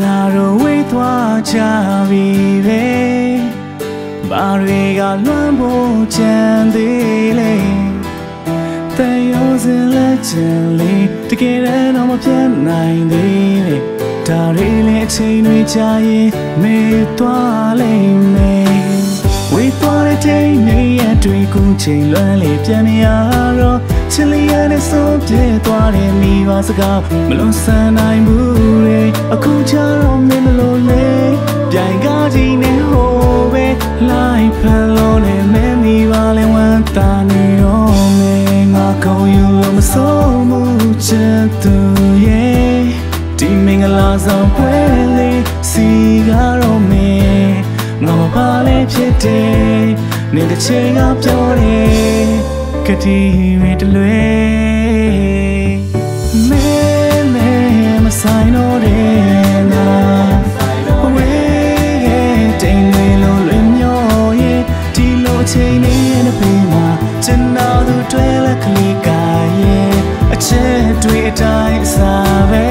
ငါတို့ဝေးသွားကြပြီပဲဘာတွေကလွမ်းဖို့ကြံသေးလဲတန်ရောစင်လက်ချင်လေးတကယ်တော့မပြတ်နိုင်သေးလေဒါရီလည်းအချိန်တွေကြာရင်မေ့သွားလိမ့်မယ်ဝေးသွားတဲ့ချိန်နေ့ရက်တွေကိုချိန်လွမ်းလေပြန်မရတော့ချစ်လျက်နဲ့ဆုံးပြေသွား တဲ့မိဘစကားမလွန်ဆန်နိုင်ဘူးလေအခုချတော့မင်းမလို့လေပြိုင်ကားကြီးနဲ့ဟိုပဲလိုက်ဖန်လို့နဲ့မဲမိပါလဲဝမ်းတာနေရောမေငါကောင်းယူလို့မဆုံးမှုချက်သူရဲ့ဒီမင်္ဂလာဆောင်ပွဲလေးစီကတော့မေငါမပါလဲဖြစ်တယ်နေတစ်ချိန်ကပြောတယ်ကတိရတလွဲ တော်သူတွဲလက်ကလေးကရဲ့အချက်တွေအတိုင်းအစားပဲ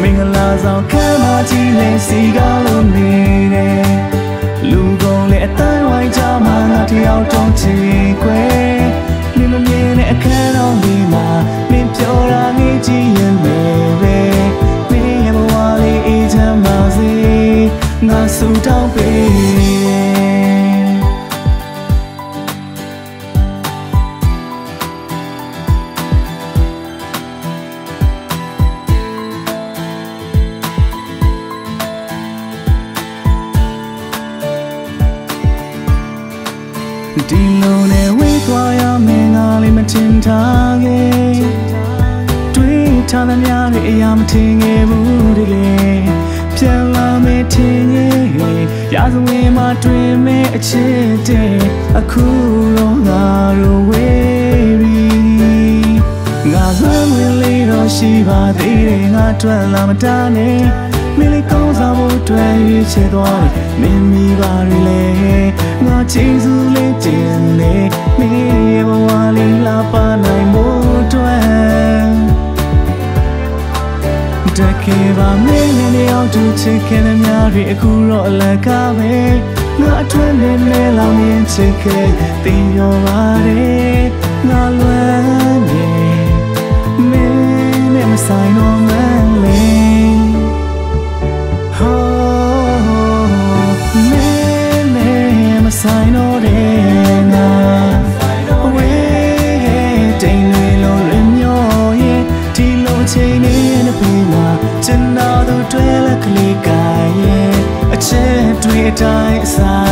မင်္ဂလာဆောင်ကမ်းမကြီးလေးစီကားလို့နေတယ်လူကုန်လေအတိုင်းဝိုင်းကြမှာငါတယောက်တော့ချေခွဲမင်းမမြင်တဲ့အခန်းတော်လေးမှာမင်းပြောတာငေးကြည့်ရင်ပဲပဲမင်းရဲ့ဘဝလေးအေးချမ်းပါစေငါဆုတောင်းပေး ဒီလိုနဲ့ဝေးသွားရမင်းငါလေးမထင်ထားခဲ့တွေးထားသမျှတွေအရာမထင်ခဲ့ဘူးတကယ်ပြန်လာမယ်ထင်ရဲ့ရာဇဝင်မှာတွင်မဲ့အချစ်တဲ့အခုတော့ငါတို့ဝေးပြီငါလွမ်းဝင်လေးတော့ရှိပါသေးတယ်ငါတွေ့လာမတားနဲ့ မင်းလေးကောင်းစားဖို့တွေ့ရချေသွားတယ်မင်းမိပါရလေငါချစ်စုလေးတင်နေမင်းရဲ့ဘဝလေးလာပါနိုင်ဖို့တွေ့တကယ်ပါမင်းနဲ့နေအောင်သူချစ်ခင်တဲ့များတွေအခုတော့အလကားပဲငါအတွင်းနဲ့လဲလောင်ရင်ချစ်ခဲ့တင်ရောပါတယ်ငါလွမ်းနေမင်းနဲ့မဆိုင်တော့ ဆိုင်တော့တဲ့ငါဝေးတိမ်တွေလုံးရမျောရဲ့ဒီလိုချိန်လေးနဲ့ပြေးမှာကျွန်တော်တို့တွဲလက်ကလေးကရဲ့အချက်တွေအတိုင်းအစား